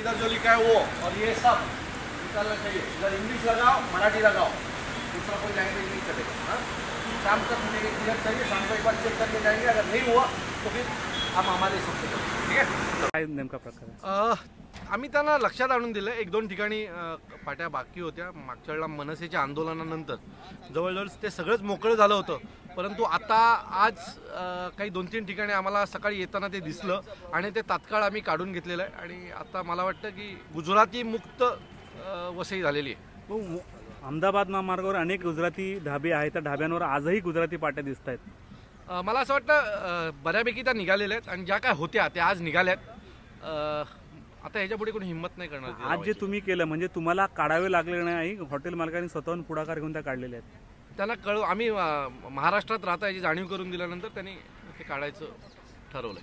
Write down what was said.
इधर जो लिखा है वो और ये सब निकालना चाहिए इधर इंग्लिश लगाओ मराठी लगाओ। दूसरा कोई लैंग्वेज नहीं चलेगा हाँ? शाम तक मुझे क्लियर चाहिए शाम को एक बार चेक करके जाएंगे। अगर नहीं हुआ तो फिर हम हमारे हिसाब से ठीक है? काय नेमका प्रकार आहे? अ, आम्ही त्यांना लक्षात आणून दिलं. एक दोन ठिकाणी पाट्या बाकी होत्या. मागच्या वेळेला मनसेच्या आंदोलनानंतर जवळजवळ ते सगळंच मोकळं झालं होतं. परंतु आता आज काही दोन तीन ठिकाणी आम्हाला सकाळी येताना ते दिसलं आणि ते तात्काळ आम्ही काढून घेतलेलं आहे. आणि आता मला वाटतं की गुजराती मुक्त वसई झालेली आहे. भाऊ, मु- अहमदाबाद महामार्गावर अनेक गुजराती ढाबे आहेत. त्या ढाब्यांवर आजही गुजराती पाट्या दिसत आहेत. मला असं वाटतं बऱ्यापैकी त्या निघालेल्या आहेत. आणि ज्या काय होत्या त्या आज निघाल्यात. आता ह्याच्या पुढे कोणी हिंमत नाही करणार. आज जे. तुम्ही केलं म्हणजे तुम्हाला काढावे लागले नाही हॉटेल मालकांनी स्वतःहून पुढाकार घेऊन त्या काढलेल्या आहेत. त्यांना कळव आम्ही महाराष्ट्रात राहता याची जाणीव करून दिल्यानंतर त्यांनी ते काढायचं ठरवलं